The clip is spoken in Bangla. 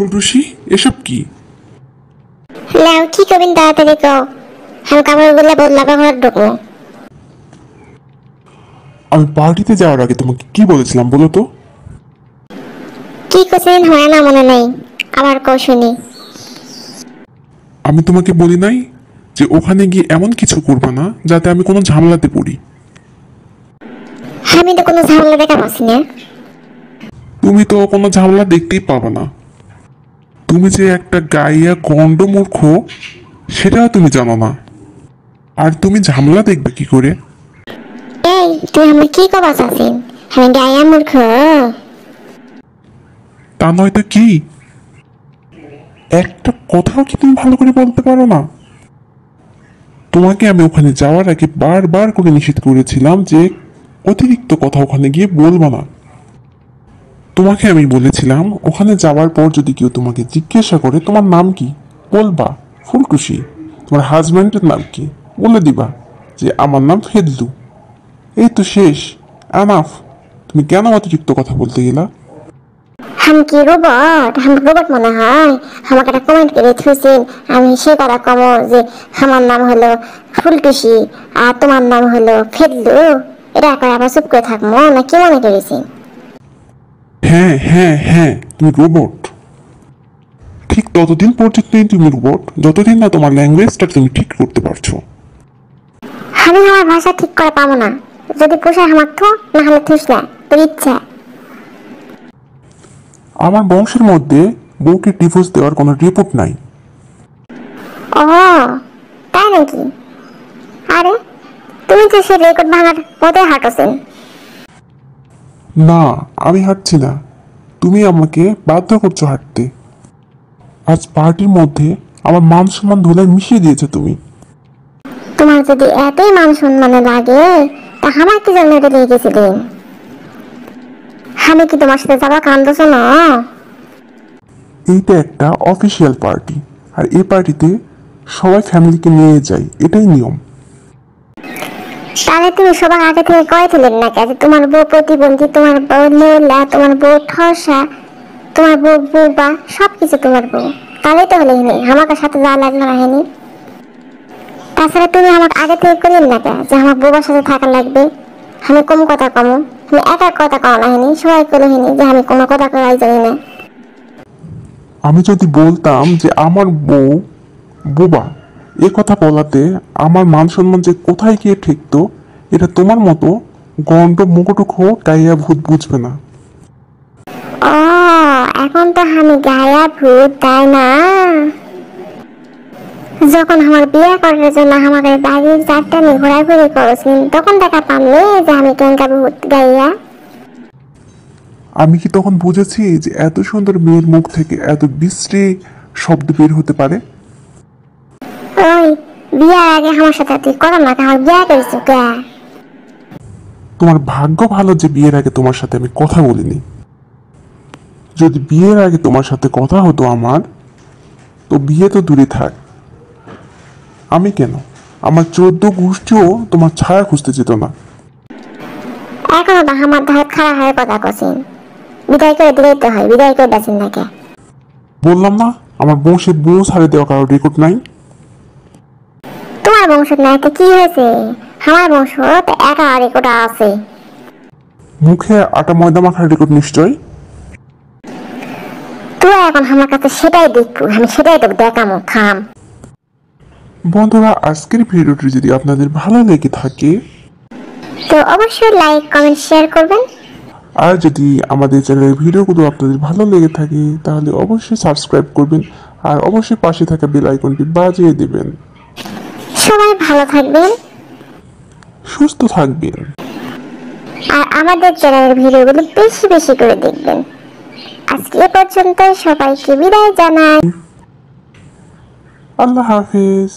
ফুলটুসি এসব কি? লাও কি করবেন তাড়াতাড়ি কও। আমি কাপড়গুলো বদলাবো ঘর ঢুকবো। আমি পার্টিতে যাওয়ার আগে তোমাকে কি বলেছিলাম বলো তো? কি হয় না মনে নেই আবার কও শুনি। আমি তোমাকে বলি নাই যে ওখানে গিয়ে এমন কিছু করবে না যাতে আমি কোনো ঝামেলাতে পড়ি। আমি তো কোনো ঝামেলা দেখা পাচ্ছি না। তুমি তো কোনো ঝামেলা দেখতেই পাবে না। তুমি যে একটা গাইয়া গন্ড মূর্খ সেটাও তুমি জানো না। আর তুমি ঝামেলা দেখবে কি করে? এই তুই আমার কি কবা চাচ্ছেন আমি গায়া মূর্খ। তা কি? একটা কথাও কি তুমি ভালো করে বলতে পারো না? তোমাকে আমি ওখানে যাওয়ার আগে বারবার করে নিষেধ করেছিলাম যে অতিরিক্ত কথা ওখানে গিয়ে বলব না। তোমাকে আমি বলেছিলাম, ওখানে যাওয়ার পর যদি কেউ তোমাকে জিজ্ঞাসা করে, তোমার নাম কি? বলবা ফুলটুসি তোমার হাজব্যান্ডের নাম কি? বলে দিবা যে, আমার নাম ফেদলু। এই তো শেষ। আনাফ তুমি কেন অতিরিক্ত কথা বলতে গেলা? আমি কি রোবট আমি রোবট মনে হয়। আমাকে একটা কমেন্ট করে থুইছেন আমি সে কথা কমো যে, আমার নাম হলো ফুলটুসি আর তোমার নাম হলো ফেদলু। এটা করে আবার চুপ করে থাকব না কি মনে করেছেন? হ্যাঁ হ্যাঁ হ্যাঁ তুমি রোবট ঠিক ততদিন পর্যন্তই তুমি রোবট যতদিন না তোমার ল্যাঙ্গুয়েজটা তুমি ঠিক করতে পারছ। আমি আমার ভাষা ঠিক করে পাবো না। যদি পোষায় আমার তো না হলে না তোর ইচ্ছা। আমার বংশের মধ্যে বউকে ডিভোর্স দেওয়ার কোনো রিপোর্ট নাই। ও তাই নাকি? আরে তুমি তো সে রেকর্ড ভাঙার পথে হাঁটোছেন না আমি হাঁটছি না। তুমি আমাকে বাধ্য করছ হাঁটতে। আজ পার্টির মধ্যে আমার মান সম্মান ধুলায় মিশিয়ে দিয়েছ তুমি। তোমার যদি এতই মান সম্মানে লাগে তা আমার কি জন্য এটা দিয়ে গেছিলেন আমি কি তোমার সাথে যাবা কান্দছ না এইটা একটা অফিসিয়াল পার্টি আর এই পার্টিতে সবাই ফ্যামিলিকে নিয়ে যায় এটাই নিয়ম। তাহলে তুমি সবার আগে থেকে কয়েছিলেন না কেন তোমার বউ প্রতিবন্ধী, তোমার বউ নেলা তোমার বউ ঠসা, তোমার বউ বুবা সব কিছু তোমার বউ। তাহলেই তো হলে হিনি আমাকে সাথে যা লাগল না হিনি তাছাড়া তুমি আমাকে আগে থেকে করেন না কেন যে আমার বউবার সাথে থাকা লাগবে। আমি কম কথা কমো। আমি একা কথা কম না হিনি সবাই করে হিনি যে আমি কোনো কথা করাই জানি না। আমি যদি বলতাম যে আমার বউ বোবা এ কথা বলাতে আমার মান সম্মান যে কোথায় গিয়ে ঠেকতো এটা তোমার মতো গন্ড মুকুটুক গাইয়া ভূত বুঝবে না। ও এখন তো আমি গায়া ভূত তাই না? যখন আমার বিয়ে করার জন্য আমাদের বাড়ির চারটা নিয়ে ঘোরাঘুরি করেছেন তখন দেখা পামনি যে আমি কেঙ্কা ভূত গাইয়া। আমি কি তখন বুঝেছি যে এত সুন্দর মেয়ের মুখ থেকে এত বিশ্রী শব্দ বের হতে পারে? ওই বিয়ার আগে আমার সাথে তুই করো না আমার বিয়ে করেছ কে তোমার ভাগ্য ভালো যে বিয়ের আগে তোমার সাথে আমি কথা বলিনি। যদি বিয়ের আগে তোমার সাথে কথা হতো আমার তো বিয়ে তো দূরে থাক। আমি কেন? আমার চোদ্দ গোষ্ঠীও তোমার ছায়া খুঁজতে যেত না। এখনও তো আমার ধার খারাপ হয়ে কথা কছেন বিদায় করে দিলেই তো হয় বিদায় করে বেছেন না বললাম না আমার বংশে বউ ছাড়ে দেওয়া কারও রেকর্ড নাই। তোমার বংশ নাই তো কি হয়েছে? আমার বংশ তো একা রেকর্ড আছে। মুখে আটা ময়দা মাখার রেকর্ড নিশ্চয় তুই এখন আমার কাছে সেটাই দেখব আমি সেটাই তোকে দেখামো থাম। বন্ধুরা আজকের ভিডিওটি যদি আপনাদের ভালো লেগে থাকে তো অবশ্যই লাইক কমেন্ট শেয়ার করবেন। আর যদি আমাদের চ্যানেলের ভিডিওগুলো আপনাদের ভালো লেগে থাকে তাহলে অবশ্যই সাবস্ক্রাইব করবেন আর অবশ্যই পাশে থাকা বেল আইকনটি বাজিয়ে দেবেন। ভালো থাকবেন। সুস্থ থাকবেন। আর আমাদের চ্যানেলের ভিডিওগুলো বেশি বেশি করে দেখবেন। আজকে এ পর্যন্ত সবাইকে বিদায় জানাই। আল্লাহ হাফিজ।